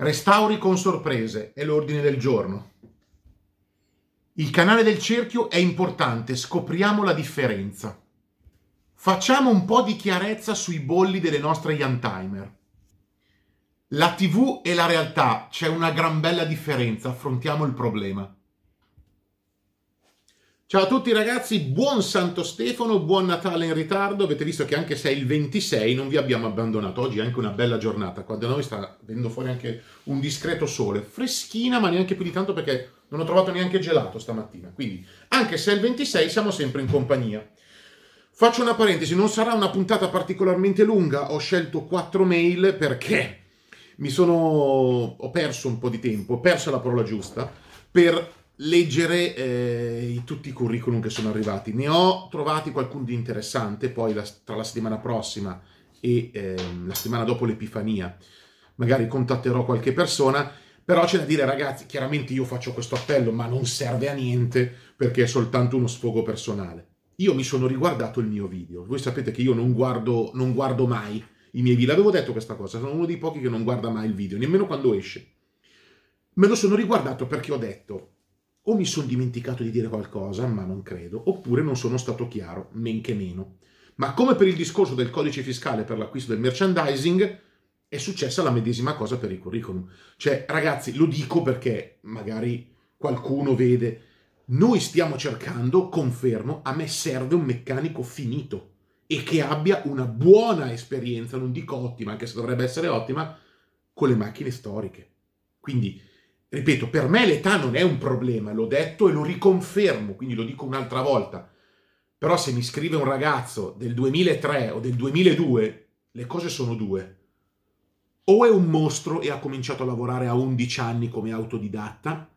Restauri con sorprese è l'ordine del giorno. Il canale del cerchio è importante, scopriamo la differenza. Facciamo un po' di chiarezza sui bolli delle nostre Youngtimer. La TV e la realtà, c'è una gran bella differenza, affrontiamo il problema. Ciao a tutti ragazzi, buon Santo Stefano, buon Natale in ritardo. Avete visto che anche se è il 26 non vi abbiamo abbandonato. Oggi è anche una bella giornata. Qua da noi sta venendo fuori anche un discreto sole. Freschina, ma neanche più di tanto perché non ho trovato neanche gelato stamattina. Quindi, anche se è il 26, siamo sempre in compagnia. Faccio una parentesi, non sarà una puntata particolarmente lunga. Ho scelto quattro mail perché mi sono... ho perso un po' di tempo, ho perso la parola giusta, per leggere eh, tutti i curriculum che sono arrivati. Ne ho trovati qualcuno di interessante, poi la, tra la settimana prossima e eh, la settimana dopo l'Epifania magari contatterò qualche persona, però c'è da dire ragazzi, chiaramente io faccio questo appello, ma non serve a niente perché è soltanto uno sfogo personale. Io mi sono riguardato il mio video, voi sapete che io non guardo, non guardo mai i miei video, l'avevo detto questa cosa, sono uno dei pochi che non guarda mai il video, nemmeno quando esce. Me lo sono riguardato perché ho detto, o mi sono dimenticato di dire qualcosa, ma non credo, oppure non sono stato chiaro, men che meno. Ma come per il discorso del codice fiscale per l'acquisto del merchandising, è successa la medesima cosa per i curriculum. Cioè, ragazzi, lo dico perché magari qualcuno vede, noi stiamo cercando, confermo, a me serve un meccanico finito e che abbia una buona esperienza, non dico ottima, anche se dovrebbe essere ottima, con le macchine storiche. Quindi Ripeto, per me l'età non è un problema, l'ho detto e lo riconfermo, quindi lo dico un'altra volta. Però se mi scrive un ragazzo del 2003 o del 2002, le cose sono due. O è un mostro e ha cominciato a lavorare a 11 anni come autodidatta,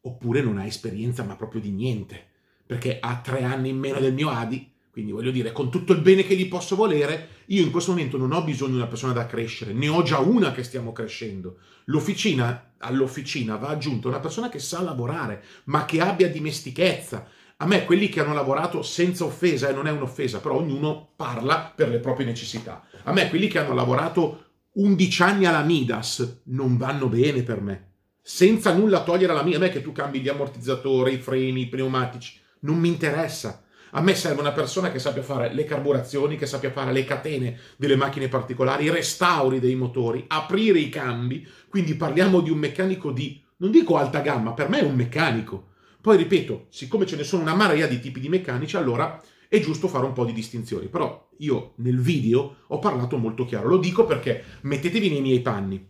oppure non ha esperienza ma proprio di niente, perché ha tre anni in meno del mio Adi quindi voglio dire, con tutto il bene che gli posso volere, io in questo momento non ho bisogno di una persona da crescere, ne ho già una che stiamo crescendo. L'officina, all'officina va aggiunta una persona che sa lavorare, ma che abbia dimestichezza. A me quelli che hanno lavorato senza offesa, e non è un'offesa, però ognuno parla per le proprie necessità. A me quelli che hanno lavorato 11 anni alla Midas non vanno bene per me. Senza nulla togliere alla mia, a me che tu cambi gli ammortizzatori, i freni, i pneumatici, non mi interessa a me serve una persona che sappia fare le carburazioni, che sappia fare le catene delle macchine particolari, i restauri dei motori, aprire i cambi. Quindi parliamo di un meccanico di, non dico alta gamma, per me è un meccanico. Poi ripeto, siccome ce ne sono una marea di tipi di meccanici, allora è giusto fare un po' di distinzioni. Però io nel video ho parlato molto chiaro. Lo dico perché mettetevi nei miei panni.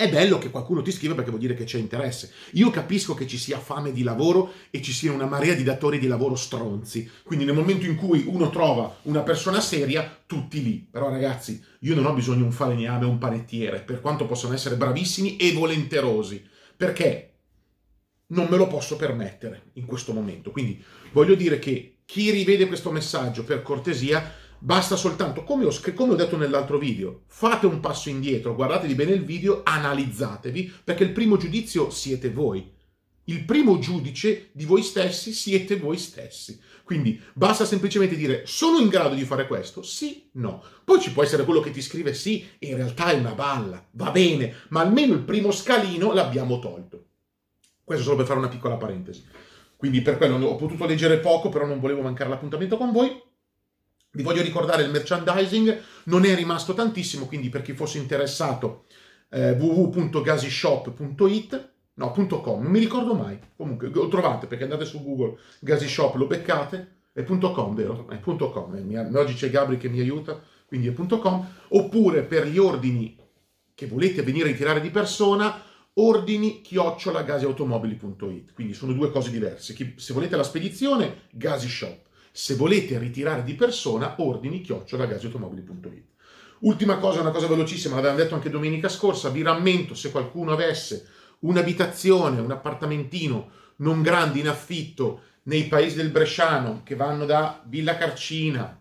È bello che qualcuno ti scriva perché vuol dire che c'è interesse. Io capisco che ci sia fame di lavoro e ci sia una marea di datori di lavoro stronzi. Quindi nel momento in cui uno trova una persona seria, tutti lì. Però ragazzi, io non ho bisogno di un falegname o un panettiere, per quanto possono essere bravissimi e volenterosi. Perché non me lo posso permettere in questo momento. Quindi voglio dire che chi rivede questo messaggio, per cortesia, Basta soltanto, come ho, come ho detto nell'altro video, fate un passo indietro, guardatevi bene il video, analizzatevi, perché il primo giudizio siete voi. Il primo giudice di voi stessi siete voi stessi. Quindi basta semplicemente dire sono in grado di fare questo? Sì, no. Poi ci può essere quello che ti scrive sì in realtà è una balla, va bene, ma almeno il primo scalino l'abbiamo tolto. Questo solo per fare una piccola parentesi. Quindi per quello ho potuto leggere poco, però non volevo mancare l'appuntamento con voi. Vi voglio ricordare il merchandising, non è rimasto tantissimo, quindi per chi fosse interessato eh, www.gasishop.it no, .com, non mi ricordo mai, comunque lo trovate perché andate su Google Gasishop, lo beccate, è .com, vero? È .com, eh, oggi c'è Gabri che mi aiuta, quindi è .com, oppure per gli ordini che volete venire a ritirare di persona, ordini chiocciolagasiautomobili.it, quindi sono due cose diverse, se volete la spedizione, Gasishop se volete ritirare di persona, ordini chiocciolagasiotomobili.it. Ultima cosa, una cosa velocissima, l'avevamo detto anche domenica scorsa, vi rammento se qualcuno avesse un'abitazione, un appartamentino non grande in affitto nei paesi del Bresciano che vanno da Villa Carcina,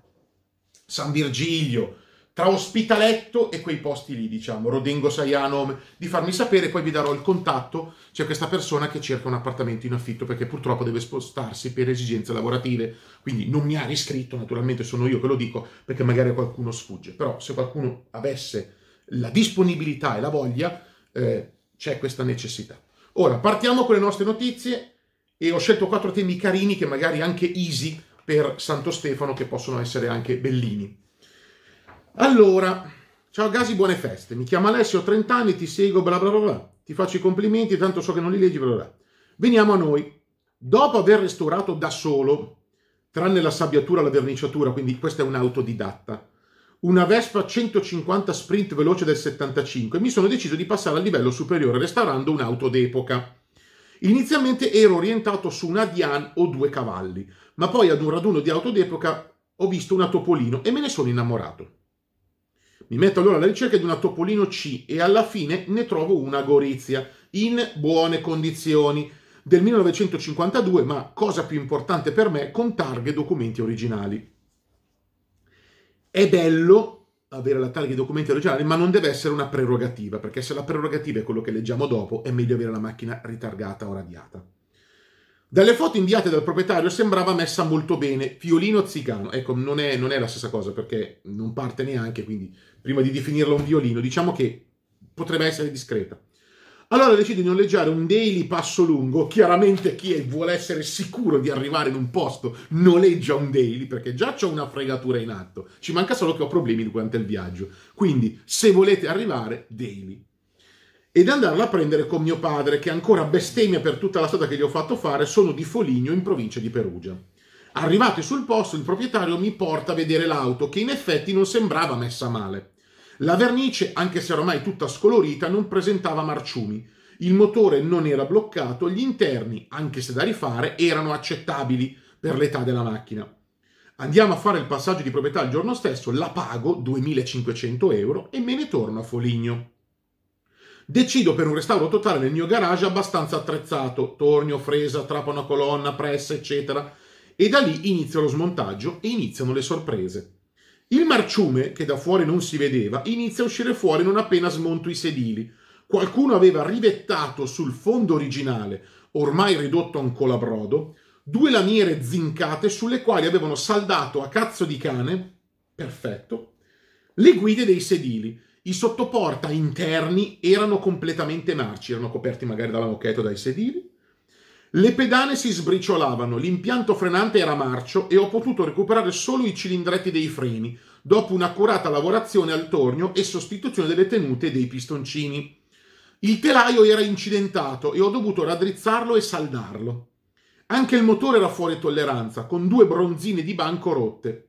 San Virgilio, tra Ospitaletto e quei posti lì, diciamo, Rodengo, Saiano, di farmi sapere, poi vi darò il contatto, c'è questa persona che cerca un appartamento in affitto perché purtroppo deve spostarsi per esigenze lavorative, quindi non mi ha riscritto, naturalmente sono io che lo dico perché magari qualcuno sfugge, però se qualcuno avesse la disponibilità e la voglia, eh, c'è questa necessità. Ora, partiamo con le nostre notizie e ho scelto quattro temi carini che magari anche easy per Santo Stefano che possono essere anche bellini. Allora, ciao Gasi, buone feste. Mi chiamo Alessio, ho 30 anni, ti seguo, bla bla bla bla. Ti faccio i complimenti, tanto so che non li leggi, bla bla. Veniamo a noi. Dopo aver restaurato da solo, tranne la sabbiatura e la verniciatura, quindi questa è un'autodidatta, una Vespa 150 sprint veloce del 75, mi sono deciso di passare al livello superiore restaurando un'auto d'epoca. Inizialmente ero orientato su una Diane o due cavalli, ma poi ad un raduno di auto d'epoca ho visto una Topolino e me ne sono innamorato. Mi metto allora alla ricerca di una Topolino C e alla fine ne trovo una Gorizia in buone condizioni del 1952, ma cosa più importante per me, con targhe e documenti originali. È bello avere la targa e documenti originali, ma non deve essere una prerogativa, perché se la prerogativa è quello che leggiamo dopo, è meglio avere la macchina ritargata o radiata. Dalle foto inviate dal proprietario sembrava messa molto bene, violino zigano. Ecco, non è, non è la stessa cosa perché non parte neanche, quindi prima di definirla un violino, diciamo che potrebbe essere discreta. Allora decide di noleggiare un daily passo lungo. Chiaramente chi vuole essere sicuro di arrivare in un posto noleggia un daily perché già c'ho una fregatura in atto. Ci manca solo che ho problemi durante il viaggio. Quindi, se volete arrivare, daily. Ed andarla a prendere con mio padre, che ancora bestemmia per tutta la strada che gli ho fatto fare, sono di Foligno in provincia di Perugia. Arrivati sul posto, il proprietario mi porta a vedere l'auto, che in effetti non sembrava messa male. La vernice, anche se ormai tutta scolorita, non presentava marciumi. Il motore non era bloccato, gli interni, anche se da rifare, erano accettabili per l'età della macchina. Andiamo a fare il passaggio di proprietà il giorno stesso, la pago 2500 euro e me ne torno a Foligno. Decido per un restauro totale nel mio garage abbastanza attrezzato, tornio, fresa, trapano colonna, pressa, eccetera, e da lì inizio lo smontaggio e iniziano le sorprese. Il marciume, che da fuori non si vedeva, inizia a uscire fuori non appena smonto i sedili. Qualcuno aveva rivettato sul fondo originale, ormai ridotto a un colabrodo, due lamiere zincate sulle quali avevano saldato a cazzo di cane, perfetto, le guide dei sedili. I sottoporta interni erano completamente marci, erano coperti magari dalla moquette o dai sedili. Le pedane si sbriciolavano, l'impianto frenante era marcio e ho potuto recuperare solo i cilindretti dei freni, dopo un'accurata lavorazione al tornio e sostituzione delle tenute dei pistoncini. Il telaio era incidentato e ho dovuto raddrizzarlo e saldarlo. Anche il motore era fuori tolleranza, con due bronzine di banco rotte.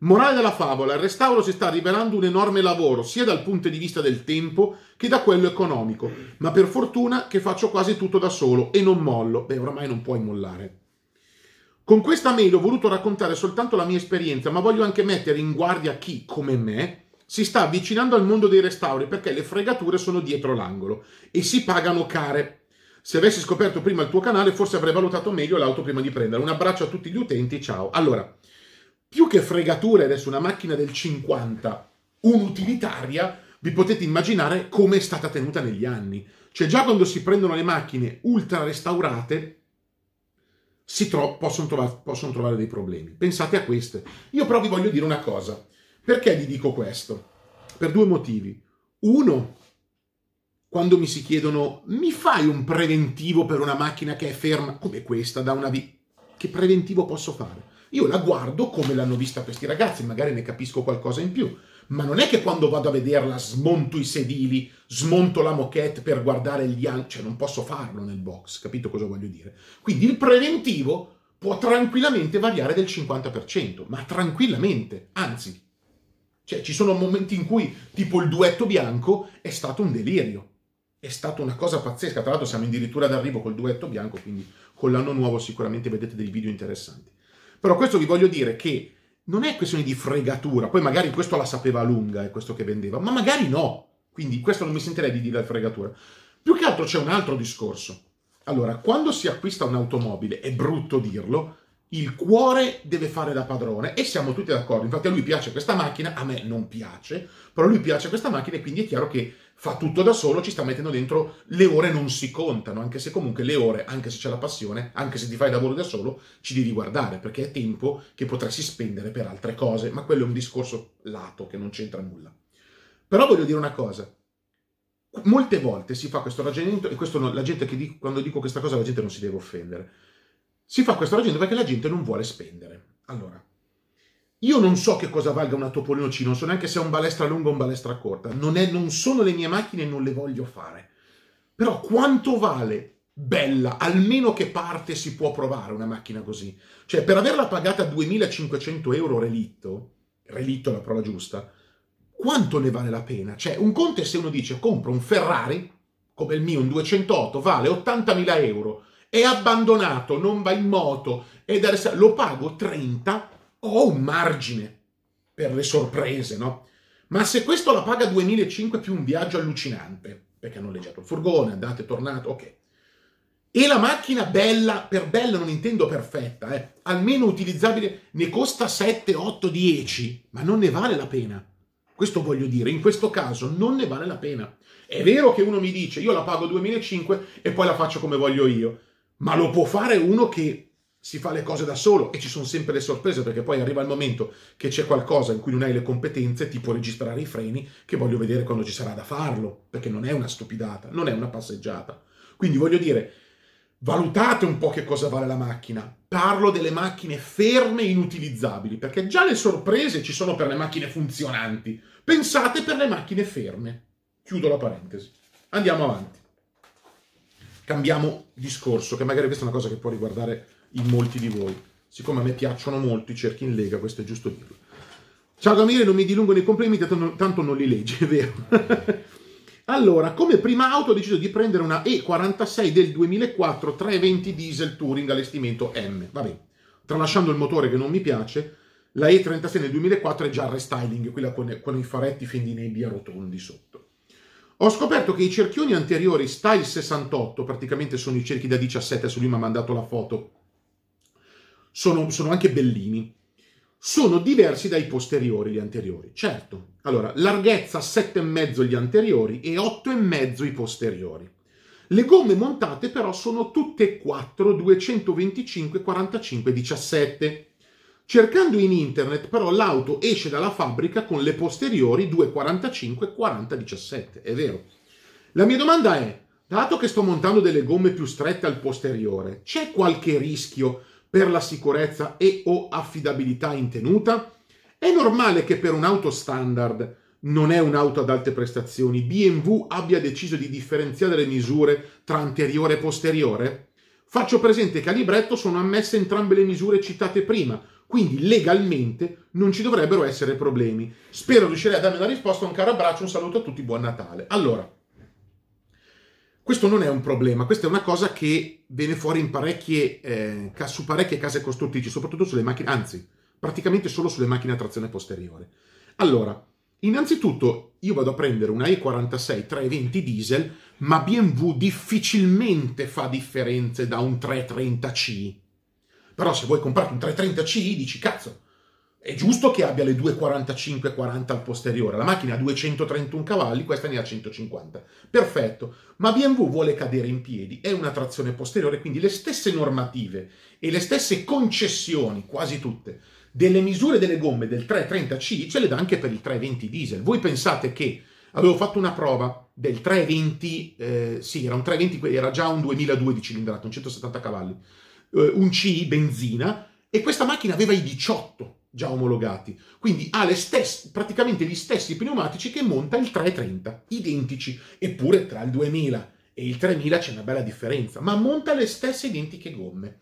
Morale della favola, il restauro si sta rivelando un enorme lavoro, sia dal punto di vista del tempo che da quello economico, ma per fortuna che faccio quasi tutto da solo e non mollo. Beh, oramai non puoi mollare. Con questa mail ho voluto raccontare soltanto la mia esperienza, ma voglio anche mettere in guardia chi, come me, si sta avvicinando al mondo dei restauri perché le fregature sono dietro l'angolo e si pagano care. Se avessi scoperto prima il tuo canale, forse avrei valutato meglio l'auto prima di prendere. Un abbraccio a tutti gli utenti, ciao. Allora, più che fregature adesso una macchina del 50, un'utilitaria, vi potete immaginare come è stata tenuta negli anni. Cioè già quando si prendono le macchine ultra restaurate tro- possono, trovare, possono trovare dei problemi. Pensate a queste. Io però vi voglio dire una cosa. Perché vi dico questo? Per due motivi. Uno, quando mi si chiedono mi fai un preventivo per una macchina che è ferma come questa da una vita? Che preventivo posso fare? Io la guardo come l'hanno vista questi ragazzi, magari ne capisco qualcosa in più. Ma non è che quando vado a vederla smonto i sedili, smonto la moquette per guardare gli angoli, cioè non posso farlo nel box, capito cosa voglio dire? Quindi il preventivo può tranquillamente variare del 50%, ma tranquillamente, anzi, cioè ci sono momenti in cui tipo il duetto bianco è stato un delirio, è stata una cosa pazzesca, tra l'altro siamo addirittura d'arrivo col duetto bianco, quindi con l'anno nuovo sicuramente vedete dei video interessanti. Però questo vi voglio dire che non è questione di fregatura, poi magari questo la sapeva lunga, è questo che vendeva, ma magari no. Quindi questo non mi sentirei di dire fregatura. Più che altro c'è un altro discorso. Allora, quando si acquista un'automobile, è brutto dirlo, il cuore deve fare da padrone e siamo tutti d'accordo. Infatti a lui piace questa macchina, a me non piace, però a lui piace questa macchina e quindi è chiaro che fa tutto da solo, ci sta mettendo dentro, le ore non si contano, anche se comunque le ore, anche se c'è la passione, anche se ti fai lavoro da solo, ci devi guardare, perché è tempo che potresti spendere per altre cose, ma quello è un discorso lato che non c'entra nulla. Però voglio dire una cosa, molte volte si fa questo ragionamento, e questo la gente che dico, quando dico questa cosa la gente non si deve offendere, si fa questo ragionamento perché la gente non vuole spendere. Allora, io non so che cosa valga una Topolino C, non so neanche se è un balestra lunga o un balestra corta, non, è, non sono le mie macchine e non le voglio fare. Però quanto vale bella, almeno che parte si può provare una macchina così? Cioè, per averla pagata 2500 euro relitto, relitto è la prova giusta, quanto ne vale la pena? Cioè, un conto è se uno dice compro un Ferrari, come il mio, un 208, vale 80.000 euro, è abbandonato, non va in moto, è, lo pago 30, ho un margine per le sorprese, no? Ma se questo la paga 2005 più un viaggio allucinante, perché hanno noleggiato il furgone, andate, tornato, ok. E la macchina bella, per bella non intendo perfetta, eh, almeno utilizzabile, ne costa 7, 8, 10, ma non ne vale la pena. Questo voglio dire, in questo caso non ne vale la pena. È vero che uno mi dice io la pago 2005 e poi la faccio come voglio io, ma lo può fare uno che si fa le cose da solo e ci sono sempre le sorprese perché poi arriva il momento che c'è qualcosa in cui non hai le competenze, tipo registrare i freni, che voglio vedere quando ci sarà da farlo, perché non è una stupidata, non è una passeggiata. Quindi voglio dire, valutate un po' che cosa vale la macchina. Parlo delle macchine ferme e inutilizzabili, perché già le sorprese ci sono per le macchine funzionanti. Pensate per le macchine ferme. Chiudo la parentesi. Andiamo avanti. Cambiamo discorso, che magari questa è una cosa che può riguardare in molti di voi. Siccome a me piacciono molto i cerchi in lega, questo è giusto dirlo. Ciao Gamire, non mi dilungo nei complimenti, tanto non li leggi, è vero. Allora, come prima auto ho deciso di prendere una E46 del 2004 320 diesel Touring allestimento M. Vabbè, tralasciando il motore che non mi piace, la E36 del 2004 è già restyling, quella con, con i faretti fendinebbia rotondi sotto. Ho scoperto che i cerchioni anteriori Style 68, praticamente sono i cerchi da 17, su lui mi ha mandato la foto, sono, sono anche bellini sono diversi dai posteriori, gli anteriori. Certo, allora, larghezza 7,5 gli anteriori e 8,5 i posteriori. Le gomme montate però sono tutte e quattro 225 45 17. Cercando in internet però l'auto esce dalla fabbrica con le posteriori 245 40 17, è vero. La mia domanda è, dato che sto montando delle gomme più strette al posteriore, c'è qualche rischio per la sicurezza e o affidabilità in tenuta? È normale che per un'auto standard, non è un'auto ad alte prestazioni, BMW abbia deciso di differenziare le misure tra anteriore e posteriore? Faccio presente che a libretto sono ammesse entrambe le misure citate prima, quindi legalmente non ci dovrebbero essere problemi. Spero riuscirei a darmi una risposta, un caro abbraccio, un saluto a tutti, buon Natale. Allora, questo non è un problema, questa è una cosa che viene fuori in parecchie, eh, su parecchie case costruttrici, soprattutto sulle macchine, anzi, praticamente solo sulle macchine a trazione posteriore. Allora, innanzitutto io vado a prendere una E46 320 diesel, ma BMW difficilmente fa differenze da un 330C. Però se vuoi comprare un 330C, dici cazzo, è giusto che abbia le 245-40 al posteriore, la macchina ha 231 cavalli, questa ne ha 150. Perfetto, ma BMW vuole cadere in piedi, è una trazione posteriore, quindi le stesse normative e le stesse concessioni, quasi tutte, delle misure delle gomme del 330C ce le dà anche per il 320 diesel. Voi pensate che avevo fatto una prova del 320, eh, sì, era un 320, era già un 2002 di cilindrata, un 170 cavalli, eh, un C benzina, e questa macchina aveva i 18 già omologati. Quindi ha stesse, praticamente gli stessi pneumatici che monta il 330, identici. Eppure tra il 2000 e il 3000 c'è una bella differenza, ma monta le stesse identiche gomme.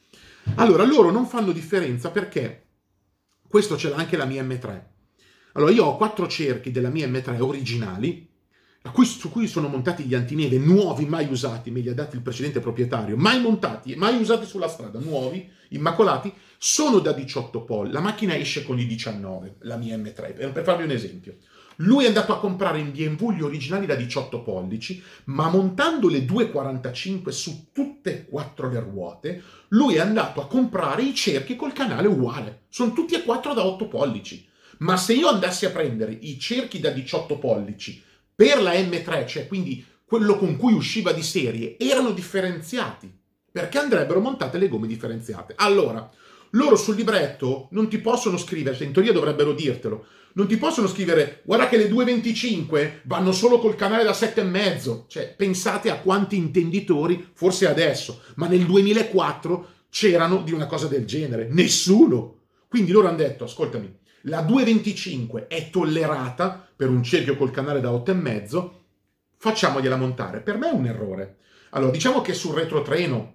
Allora, loro non fanno differenza perché questo ce l'ha anche la mia M3. Allora, io ho quattro cerchi della mia M3 originali, cui, su cui sono montati gli antineve nuovi, mai usati, me li ha dati il precedente proprietario, mai montati, mai usati sulla strada, nuovi, immacolati, sono da 18 pollici, la macchina esce con i 19, la mia M3, per, per farvi un esempio. Lui è andato a comprare in BMW gli originali da 18 pollici, ma montando le 245 su tutte e quattro le ruote, lui è andato a comprare i cerchi col canale uguale. Sono tutti e quattro da 8 pollici. Ma se io andassi a prendere i cerchi da 18 pollici per la M3, cioè quindi quello con cui usciva di serie, erano differenziati, perché andrebbero montate le gomme differenziate. Allora, Loro sul libretto non ti possono scrivere, in teoria dovrebbero dirtelo, non ti possono scrivere guarda che le 2.25 vanno solo col canale da 7,5. Cioè, pensate a quanti intenditori, forse adesso, ma nel 2004 c'erano di una cosa del genere. Nessuno. Quindi loro hanno detto, ascoltami, la 2.25 è tollerata per un cerchio col canale da 8,5, facciamogliela montare. Per me è un errore. Allora, diciamo che sul retrotreno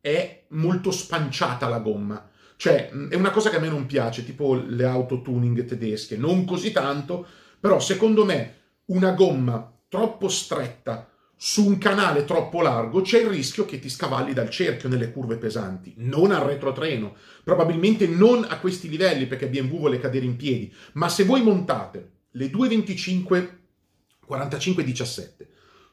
è molto spanciata la gomma. Cioè, è una cosa che a me non piace, tipo le auto tuning tedesche, non così tanto, però secondo me una gomma troppo stretta su un canale troppo largo c'è il rischio che ti scavalli dal cerchio nelle curve pesanti, non al retrotreno, probabilmente non a questi livelli perché BMW vuole cadere in piedi, ma se voi montate le 225 45 17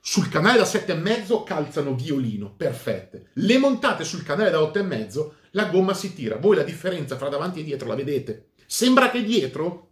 sul canale da 7,5 calzano violino, perfette. Le montate sul canale da 8,5, la gomma si tira. Voi la differenza fra davanti e dietro la vedete? Sembra che dietro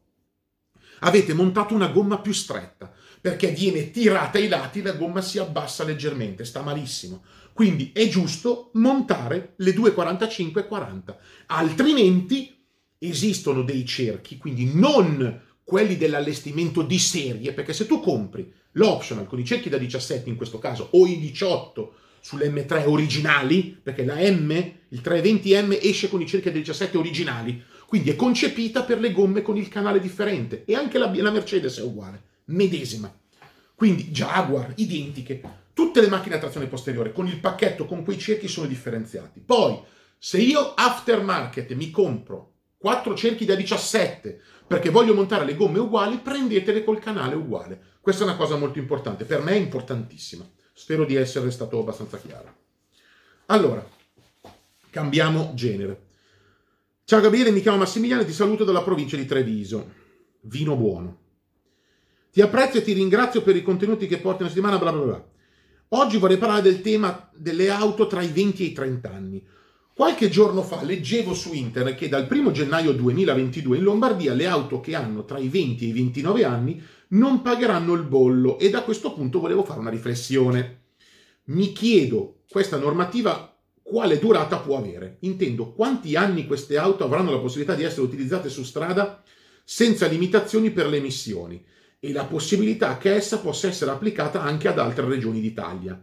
avete montato una gomma più stretta, perché viene tirata ai lati, la gomma si abbassa leggermente, sta malissimo. Quindi è giusto montare le 2,45-40, altrimenti esistono dei cerchi, quindi non quelli dell'allestimento di serie, perché se tu compri l'optional con i cerchi da 17 in questo caso o i 18 sulle M3 originali, perché la M, il 320M esce con i cerchi da 17 originali, quindi è concepita per le gomme con il canale differente e anche la, la Mercedes è uguale, medesima. Quindi Jaguar, identiche, tutte le macchine a trazione posteriore con il pacchetto con quei cerchi sono differenziati. Poi, se io aftermarket mi compro 4 cerchi da 17 perché voglio montare le gomme uguali, prendetele col canale uguale. Questa è una cosa molto importante, per me è importantissima. Spero di essere stato abbastanza chiaro. Allora, cambiamo genere. Ciao Gabriele, mi chiamo Massimiliano e ti saluto dalla provincia di Treviso. Vino buono. Ti apprezzo e ti ringrazio per i contenuti che porti una settimana, bla bla bla. Oggi vorrei parlare del tema delle auto tra i 20 e i 30 anni. Qualche giorno fa leggevo su internet che dal 1 gennaio 2022 in Lombardia le auto che hanno tra i 20 e i 29 anni non pagheranno il bollo e da questo punto volevo fare una riflessione. Mi chiedo, questa normativa quale durata può avere? Intendo quanti anni queste auto avranno la possibilità di essere utilizzate su strada senza limitazioni per le emissioni e la possibilità che essa possa essere applicata anche ad altre regioni d'Italia.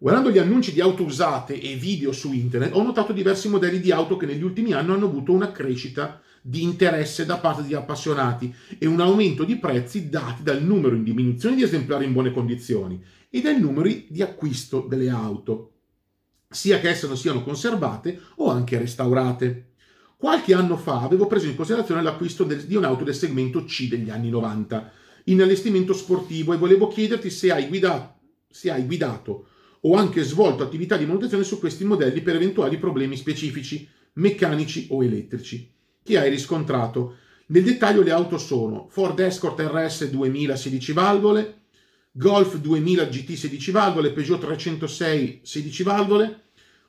Guardando gli annunci di auto usate e video su internet, ho notato diversi modelli di auto che negli ultimi anni hanno avuto una crescita di interesse da parte di appassionati e un aumento di prezzi dati dal numero in diminuzione di esemplari in buone condizioni e dai numeri di acquisto delle auto, sia che esse non siano conservate o anche restaurate. Qualche anno fa avevo preso in considerazione l'acquisto di un'auto del segmento C degli anni 90 in allestimento sportivo e volevo chiederti se hai guidato, se hai guidato o anche svolto attività di manutenzione su questi modelli per eventuali problemi specifici, meccanici o elettrici. Che hai riscontrato? Nel dettaglio le auto sono Ford Escort RS 2000 16 valvole, Golf 2000 GT 16 valvole, Peugeot 306 16 valvole,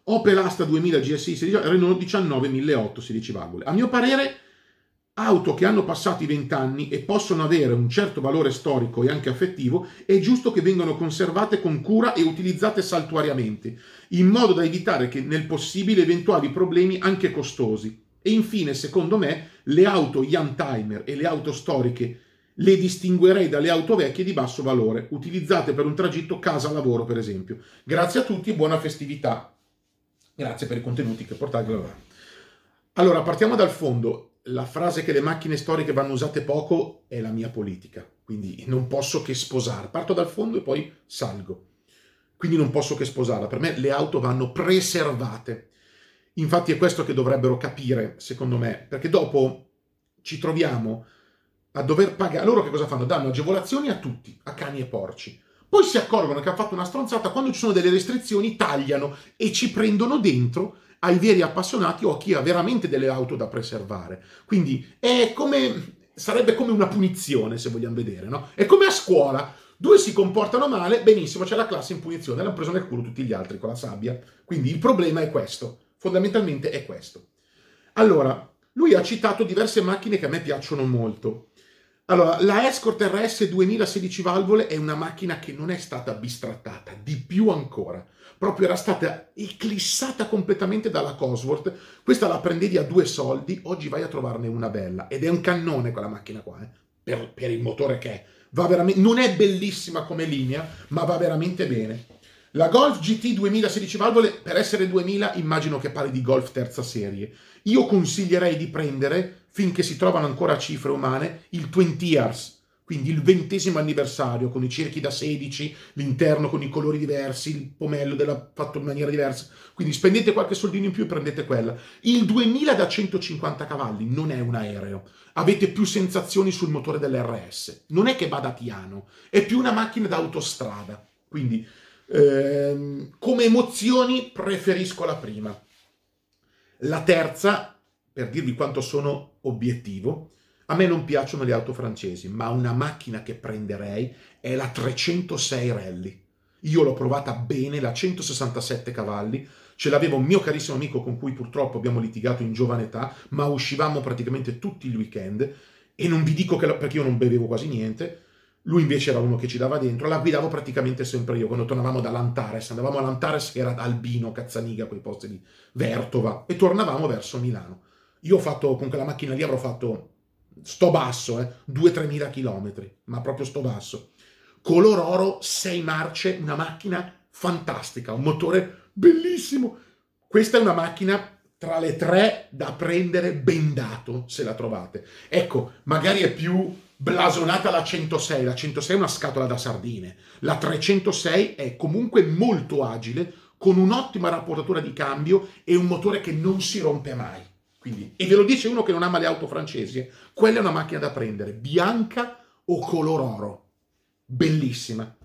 Opel Astra 2000 GSI 16 valvole, Renault 19 1008 16 valvole. A mio parere auto che hanno passato i 20 anni e possono avere un certo valore storico e anche affettivo, è giusto che vengano conservate con cura e utilizzate saltuariamente, in modo da evitare che nel possibile eventuali problemi anche costosi. E infine, secondo me, le auto Young Timer e le auto storiche le distinguerei dalle auto vecchie di basso valore, utilizzate per un tragitto casa-lavoro, per esempio. Grazie a tutti e buona festività. Grazie per i contenuti che portate. Allora, partiamo dal fondo la frase che le macchine storiche vanno usate poco è la mia politica, quindi non posso che sposare. Parto dal fondo e poi salgo. Quindi non posso che sposarla. Per me le auto vanno preservate. Infatti è questo che dovrebbero capire, secondo me, perché dopo ci troviamo a dover pagare. Loro che cosa fanno? Danno agevolazioni a tutti, a cani e porci. Poi si accorgono che hanno fatto una stronzata, quando ci sono delle restrizioni tagliano e ci prendono dentro ai veri appassionati o a chi ha veramente delle auto da preservare. Quindi è come, sarebbe come una punizione, se vogliamo vedere, no? È come a scuola. Due si comportano male, benissimo, c'è la classe in punizione, l'hanno preso nel culo tutti gli altri con la sabbia. Quindi il problema è questo, fondamentalmente è questo. Allora, lui ha citato diverse macchine che a me piacciono molto. Allora, la Escort RS 2016 valvole è una macchina che non è stata bistrattata, di più ancora. Proprio era stata eclissata completamente dalla Cosworth. Questa la prendevi a due soldi, oggi vai a trovarne una bella. Ed è un cannone quella macchina qua, eh, per, per il motore che è. Non è bellissima come linea, ma va veramente bene. La Golf GT 2016 valvole, per essere 2000, immagino che parli di Golf terza serie. Io consiglierei di prendere, finché si trovano ancora cifre umane, il 20 Years, quindi il ventesimo anniversario, con i cerchi da 16, l'interno con i colori diversi, il pomello della, fatto in maniera diversa. Quindi spendete qualche soldino in più e prendete quella. Il 2000 da 150 cavalli non è un aereo. Avete più sensazioni sul motore dell'RS. Non è che vada piano, è più una macchina da autostrada. Quindi ehm, come emozioni preferisco la prima. La terza, per dirvi quanto sono obiettivo, a me non piacciono le auto francesi, ma una macchina che prenderei è la 306 Rally. Io l'ho provata bene, la 167 cavalli, ce l'avevo un mio carissimo amico con cui purtroppo abbiamo litigato in giovane età, ma uscivamo praticamente tutti i weekend e non vi dico che la, perché io non bevevo quasi niente, lui invece era uno che ci dava dentro, la guidavo praticamente sempre io, quando tornavamo dall'Antares, andavamo all'Antares che era Albino, Cazzaniga, quei posti di Vertova, e tornavamo verso Milano. Io ho fatto, con quella macchina lì avrò fatto, sto basso, eh, 2-3 mila chilometri, ma proprio sto basso. Color oro, 6 marce, una macchina fantastica, un motore bellissimo. Questa è una macchina tra le tre da prendere bendato, se la trovate. Ecco, magari è più blasonata la 106, la 106 è una scatola da sardine, la 306 è comunque molto agile, con un'ottima rapportatura di cambio e un motore che non si rompe mai. Quindi, e ve lo dice uno che non ama le auto francesi, quella è una macchina da prendere, bianca o color oro, bellissima.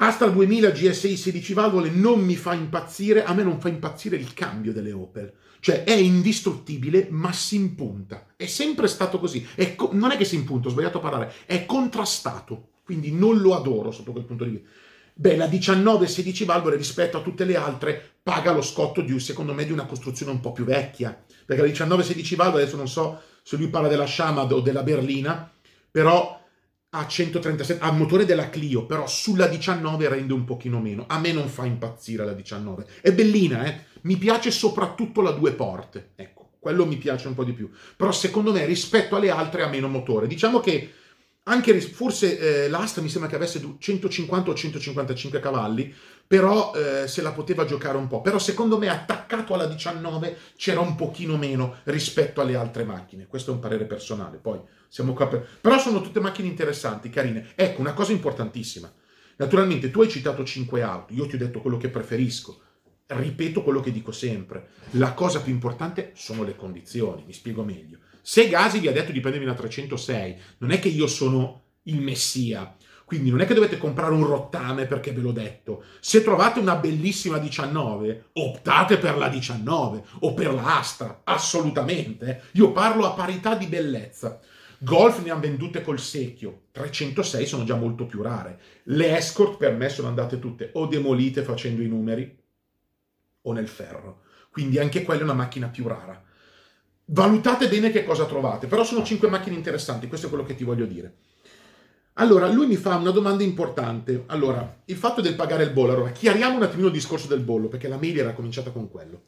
Astra 2000 GSI 16 valvole non mi fa impazzire, a me non fa impazzire il cambio delle Opel. Cioè è indistruttibile, ma si impunta. È sempre stato così. È co- non è che si impunta, ho sbagliato a parlare, è contrastato. Quindi non lo adoro sotto quel punto di vista. Beh, la 19-16 valvole rispetto a tutte le altre paga lo scotto di, secondo me, di una costruzione un po' più vecchia. Perché la 19-16 valvole, adesso non so se lui parla della Shamad o della Berlina, però a 137, ha il motore della Clio, però sulla 19 rende un pochino meno. A me non fa impazzire la 19. È bellina, eh? Mi piace soprattutto la due porte. Ecco, quello mi piace un po' di più. Però secondo me rispetto alle altre ha meno motore. Diciamo che anche forse eh, l'Astra mi sembra che avesse 150 o 155 cavalli, però eh, se la poteva giocare un po'. Però secondo me attaccato alla 19 c'era un pochino meno rispetto alle altre macchine. Questo è un parere personale, poi siamo qua per... Però sono tutte macchine interessanti, carine. Ecco, una cosa importantissima. Naturalmente tu hai citato 5 auto, io ti ho detto quello che preferisco. Ripeto quello che dico sempre. La cosa più importante sono le condizioni, mi spiego meglio. Se Gasi vi ha detto di prendermi una 306, non è che io sono il messia. Quindi non è che dovete comprare un rottame perché ve l'ho detto. Se trovate una bellissima 19, optate per la 19 o per la Astra, assolutamente. Io parlo a parità di bellezza. Golf ne hanno vendute col secchio, 306 sono già molto più rare. Le Escort per me sono andate tutte o demolite facendo i numeri o nel ferro. Quindi anche quella è una macchina più rara. Valutate bene che cosa trovate, però sono cinque macchine interessanti, questo è quello che ti voglio dire. Allora, lui mi fa una domanda importante. Allora, il fatto del pagare il bollo. Allora, chiariamo un attimino il discorso del bollo, perché la mail era cominciata con quello.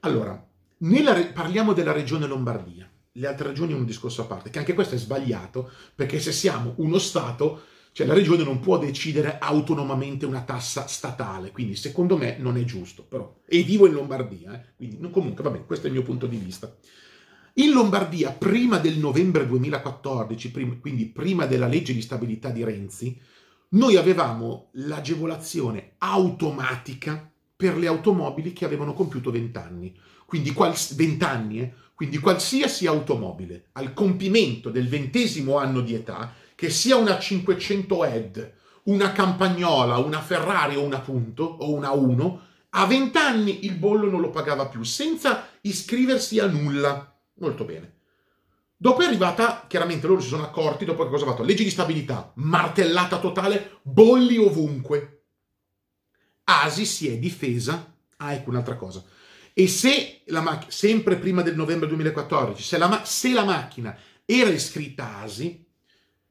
Allora, re- parliamo della regione Lombardia. Le altre regioni è un discorso a parte, che anche questo è sbagliato, perché se siamo uno Stato, cioè la regione non può decidere autonomamente una tassa statale, quindi secondo me non è giusto, però. E vivo in Lombardia, eh? quindi comunque, va bene, questo è il mio punto di vista. In Lombardia, prima del novembre 2014, prim- quindi prima della legge di stabilità di Renzi, noi avevamo l'agevolazione automatica per le automobili che avevano compiuto 20 anni. Quindi, quals- 20 anni, eh? quindi qualsiasi automobile al compimento del ventesimo anno di età, che sia una 500 ED, una Campagnola, una Ferrari o una Punto o una 1, a 20 anni il bollo non lo pagava più, senza iscriversi a nulla. Molto bene. Dopo è arrivata, chiaramente loro si sono accorti, dopo che cosa ha fatto? Legge di stabilità, martellata totale, bolli ovunque. Asi si è difesa. Ah, ecco un'altra cosa. E se la macchina, sempre prima del novembre 2014, se la, se la macchina era iscritta ASI,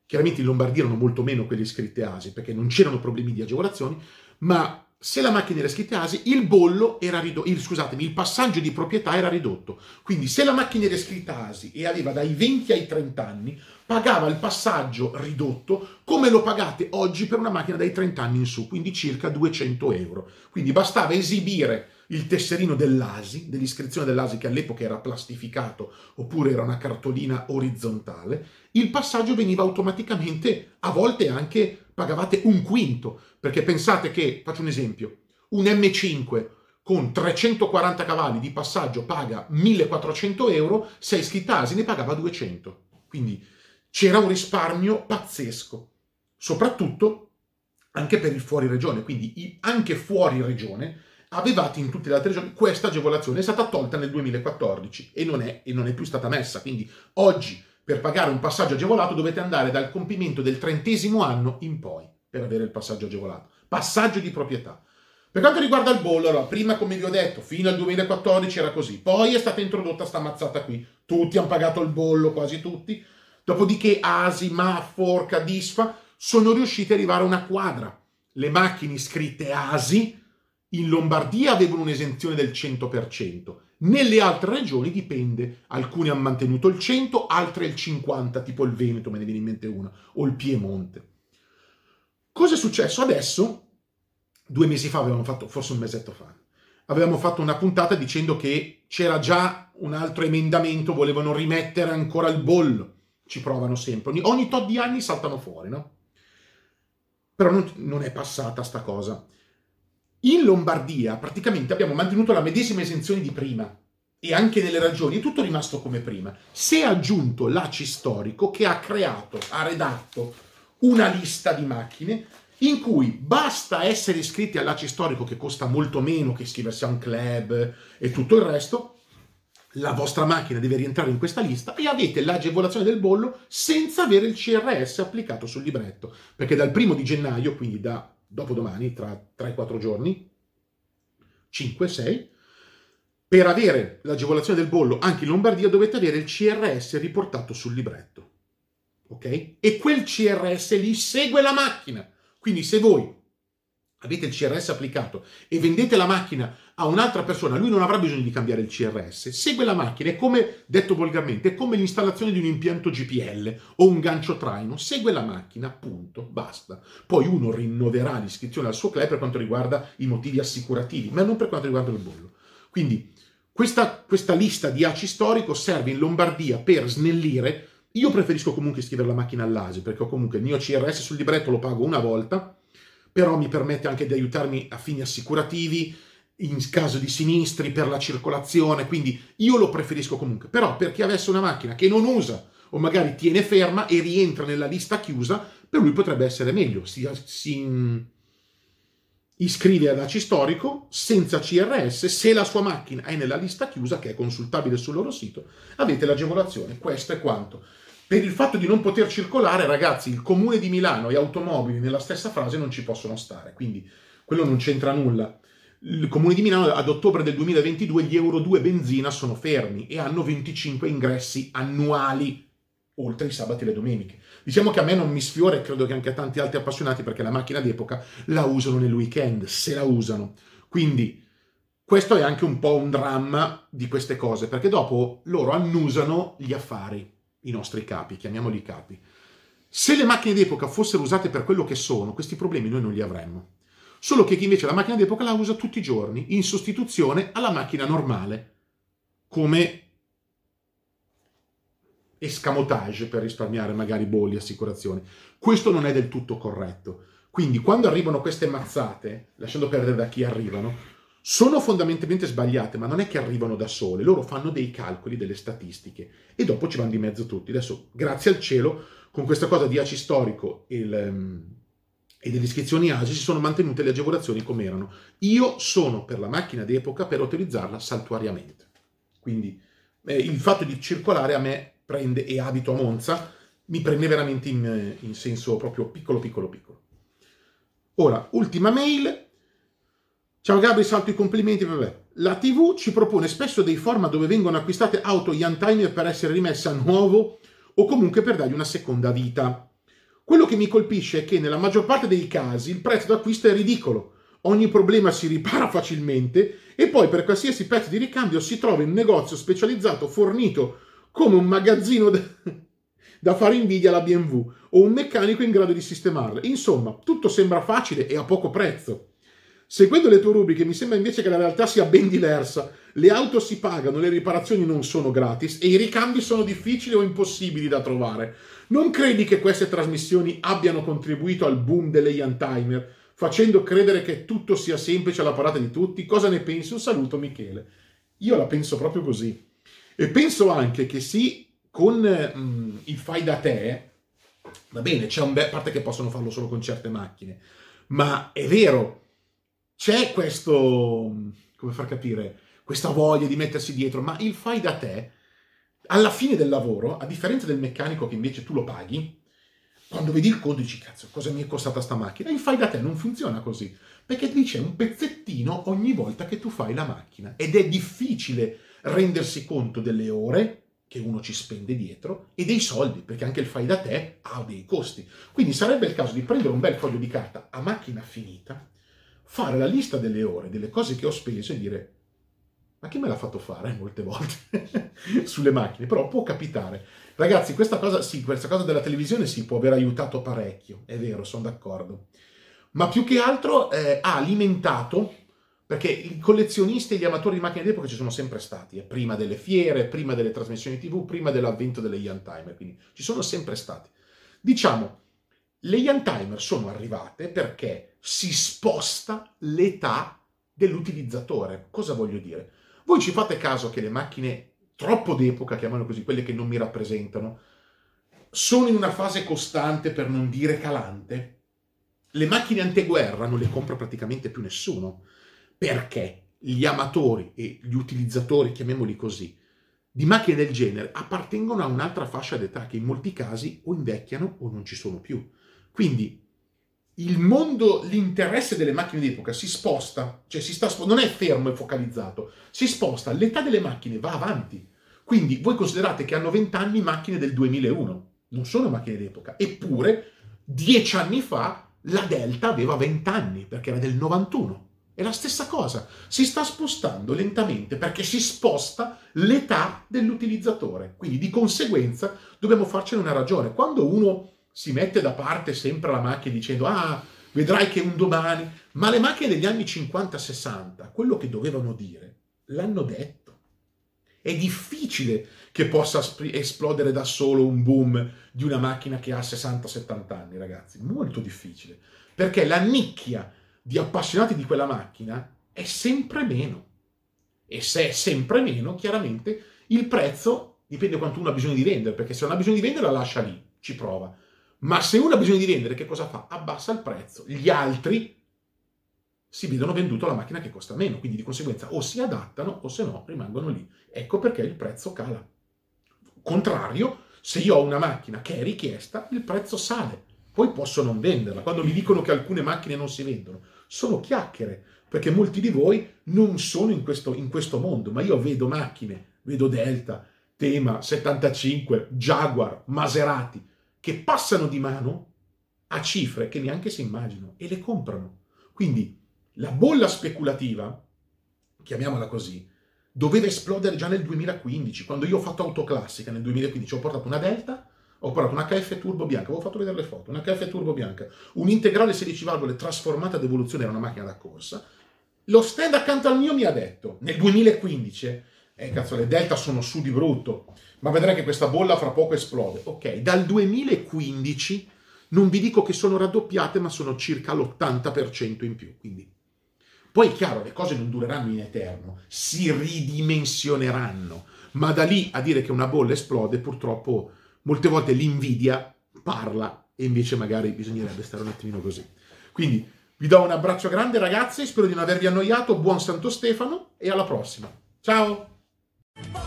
Chiaramente in Lombardia erano molto meno quelle iscritte ASI perché non c'erano problemi di agevolazioni, ma se la macchina era iscritta ASI, il bollo era ridotto, il, scusatemi, il passaggio di proprietà era ridotto. Quindi se la macchina era iscritta ASI e aveva dai 20 ai 30 anni, pagava il passaggio ridotto come lo pagate oggi per una macchina dai 30 anni in su, quindi circa 200 euro. Quindi bastava esibire il tesserino dell'ASI, dell'iscrizione dell'ASI che all'epoca era plastificato oppure era una cartolina orizzontale, il passaggio veniva automaticamente, a volte anche pagavate un quinto, perché pensate che, faccio un esempio, un M5 con 340 cavalli di passaggio paga 1400 euro, se è iscritta ASI ne pagava 200. Quindi c'era un risparmio pazzesco, soprattutto anche per il fuori regione, quindi anche fuori regione avevate in tutte le altre regioni questa agevolazione, è stata tolta nel 2014 e non è, e non è più stata messa, quindi oggi per pagare un passaggio agevolato dovete andare dal compimento del trentesimo anno in poi per avere il passaggio agevolato. Passaggio di proprietà. Per quanto riguarda il bollo, allora, prima come vi ho detto, fino al 2014 era così, poi è stata introdotta sta mazzata qui, tutti hanno pagato il bollo, quasi tutti, dopodiché Asi, MAF, Forca, Disfa sono riusciti ad arrivare a una quadra. Le macchine iscritte ASI in Lombardia avevano un'esenzione del 100%, nelle altre regioni dipende, alcune hanno mantenuto il 100, altre il 50%, tipo il Veneto, me ne viene in mente una, o il Piemonte. Cosa è successo adesso? Due mesi fa avevamo fatto, forse un mesetto fa, avevamo fatto una puntata dicendo che c'era già un altro emendamento, volevano rimettere ancora il bollo, ci provano sempre, ogni, ogni tot di anni saltano fuori, no? Però non, non è passata sta cosa. In Lombardia praticamente abbiamo mantenuto la medesima esenzione di prima e anche nelle ragioni è tutto rimasto come prima. Si è aggiunto l'ACI storico che ha creato, ha redatto una lista di macchine in cui basta essere iscritti all'ACI storico che costa molto meno che iscriversi a un club e tutto il resto, la vostra macchina deve rientrare in questa lista e avete l'agevolazione del bollo senza avere il CRS applicato sul libretto, perché dal primo di gennaio, quindi da dopodomani, tra 3-4 giorni, 5-6, per avere l'agevolazione del bollo anche in Lombardia dovete avere il CRS riportato sul libretto. Ok? E quel CRS lì segue la macchina. Quindi se voi avete il CRS applicato e vendete la macchina a un'altra persona, lui non avrà bisogno di cambiare il CRS, segue la macchina, è come, detto volgarmente, è come l'installazione di un impianto GPL o un gancio traino, segue la macchina, punto, basta. Poi uno rinnoverà l'iscrizione al suo club per quanto riguarda i motivi assicurativi, ma non per quanto riguarda il bollo. Quindi questa, questa lista di ACI storico serve in Lombardia per snellire, io preferisco comunque iscrivere la macchina all'ASI, perché comunque il mio CRS sul libretto lo pago una volta, però mi permette anche di aiutarmi a fini assicurativi, in caso di sinistri, per la circolazione, quindi io lo preferisco comunque. Però per chi avesse una macchina che non usa o magari tiene ferma e rientra nella lista chiusa, per lui potrebbe essere meglio. Si, si iscrive ad ACI storico senza CRS, se la sua macchina è nella lista chiusa, che è consultabile sul loro sito, avete l'agevolazione. Questo è quanto. Per il fatto di non poter circolare, ragazzi, il comune di Milano e automobili nella stessa frase non ci possono stare, quindi quello non c'entra nulla. Il comune di Milano ad ottobre del 2022 gli Euro 2 benzina sono fermi e hanno 25 ingressi annuali, oltre i sabati e le domeniche. Diciamo che a me non mi sfiora e credo che anche a tanti altri appassionati perché la macchina d'epoca la usano nel weekend, se la usano. Quindi questo è anche un po' un dramma di queste cose, perché dopo loro annusano gli affari i nostri capi, chiamiamoli capi. Se le macchine d'epoca fossero usate per quello che sono, questi problemi noi non li avremmo. Solo che chi invece la macchina d'epoca la usa tutti i giorni, in sostituzione alla macchina normale, come escamotage per risparmiare magari bolli, assicurazioni. Questo non è del tutto corretto. Quindi quando arrivano queste mazzate, lasciando perdere da chi arrivano, sono fondamentalmente sbagliate, ma non è che arrivano da sole, loro fanno dei calcoli, delle statistiche e dopo ci vanno di mezzo tutti. Adesso, grazie al cielo, con questa cosa di ACI storico e, il, um, e delle iscrizioni ASI si sono mantenute le agevolazioni come erano. Io sono per la macchina d'epoca per utilizzarla saltuariamente. Quindi eh, il fatto di circolare a me prende, e abito a Monza, mi prende veramente in, in senso proprio piccolo, piccolo, piccolo. Ora, ultima mail, Ciao Gabri, salto i complimenti, vabbè. La TV ci propone spesso dei format dove vengono acquistate auto Young Timer per essere rimesse a nuovo o comunque per dargli una seconda vita. Quello che mi colpisce è che nella maggior parte dei casi il prezzo d'acquisto è ridicolo. Ogni problema si ripara facilmente e poi per qualsiasi pezzo di ricambio si trova in un negozio specializzato fornito come un magazzino da fare invidia alla BMW o un meccanico in grado di sistemarle. Insomma, tutto sembra facile e a poco prezzo. Seguendo le tue rubriche mi sembra invece che la realtà sia ben diversa. Le auto si pagano, le riparazioni non sono gratis e i ricambi sono difficili o impossibili da trovare. Non credi che queste trasmissioni abbiano contribuito al boom delle Young Timer, facendo credere che tutto sia semplice alla parata di tutti? Cosa ne pensi? Un saluto Michele. Io la penso proprio così. E penso anche che sì, con mm, il fai da te, va bene, c'è un bel, parte che possono farlo solo con certe macchine, ma è vero, c'è questo, come far capire, questa voglia di mettersi dietro, ma il fai da te alla fine del lavoro, a differenza del meccanico che invece tu lo paghi, quando vedi il conto dici cazzo cosa mi è costata sta macchina, il fai da te non funziona così, perché lì c'è un pezzettino ogni volta che tu fai la macchina ed è difficile rendersi conto delle ore che uno ci spende dietro e dei soldi, perché anche il fai da te ha dei costi. Quindi sarebbe il caso di prendere un bel foglio di carta a macchina finita, fare la lista delle ore, delle cose che ho speso e dire ma chi me l'ha fatto fare molte volte sulle macchine? Però può capitare. Ragazzi, questa cosa, sì, questa cosa della televisione si sì, può aver aiutato parecchio, è vero, sono d'accordo. Ma più che altro eh, ha alimentato, perché i collezionisti e gli amatori di macchine d'epoca ci sono sempre stati, eh, prima delle fiere, prima delle trasmissioni tv, prima dell'avvento delle Young Timer, quindi ci sono sempre stati. Diciamo, le Young Timer sono arrivate perché si sposta l'età dell'utilizzatore. Cosa voglio dire? Voi ci fate caso che le macchine troppo d'epoca, chiamano così, quelle che non mi rappresentano, sono in una fase costante, per non dire calante? Le macchine anteguerra non le compra praticamente più nessuno. Perché gli amatori e gli utilizzatori, chiamiamoli così, di macchine del genere appartengono a un'altra fascia d'età che in molti casi o invecchiano o non ci sono più. Quindi il mondo, l'interesse delle macchine d'epoca si sposta, cioè si sta, non è fermo e focalizzato, si sposta, l'età delle macchine va avanti. Quindi voi considerate che hanno 20 anni macchine del 2001, non sono macchine d'epoca, eppure 10 anni fa la Delta aveva 20 anni perché era del 91. È la stessa cosa, si sta spostando lentamente perché si sposta l'età dell'utilizzatore, quindi di conseguenza dobbiamo farcene una ragione. Quando uno si mette da parte sempre la macchina dicendo ah, vedrai che un domani... Ma le macchine degli anni 50-60, quello che dovevano dire, l'hanno detto. È difficile che possa esplodere da solo un boom di una macchina che ha 60-70 anni, ragazzi. Molto difficile. Perché la nicchia di appassionati di quella macchina è sempre meno. E se è sempre meno, chiaramente il prezzo dipende quanto uno ha bisogno di vendere, perché se non ha bisogno di vendere la lascia lì, ci prova. Ma se uno ha bisogno di vendere, che cosa fa? Abbassa il prezzo. Gli altri si vedono venduto la macchina che costa meno, quindi di conseguenza o si adattano o se no rimangono lì. Ecco perché il prezzo cala. Contrario, se io ho una macchina che è richiesta, il prezzo sale. Poi posso non venderla. Quando mi dicono che alcune macchine non si vendono, sono chiacchiere, perché molti di voi non sono in questo, in questo mondo, ma io vedo macchine, vedo Delta, Tema, 75, Jaguar, Maserati, che passano di mano a cifre che neanche si immaginano e le comprano. Quindi la bolla speculativa, chiamiamola così, doveva esplodere già nel 2015, quando io ho fatto autoclassica nel 2015, ho portato una Delta, ho portato una KF Turbo bianca, avevo fatto vedere le foto, una KF Turbo bianca, un integrale 16 valvole trasformata ad evoluzione, era una macchina da corsa, lo stand accanto al mio mi ha detto, nel 2015, eh cazzo le Delta sono su di brutto, ma vedrai che questa bolla fra poco esplode. Ok, dal 2015 non vi dico che sono raddoppiate, ma sono circa l'80% in più. Quindi, poi è chiaro, le cose non dureranno in eterno, si ridimensioneranno, ma da lì a dire che una bolla esplode, purtroppo molte volte l'invidia parla e invece magari bisognerebbe stare un attimino così. Quindi vi do un abbraccio grande ragazzi, spero di non avervi annoiato, buon Santo Stefano e alla prossima. Ciao! Bye.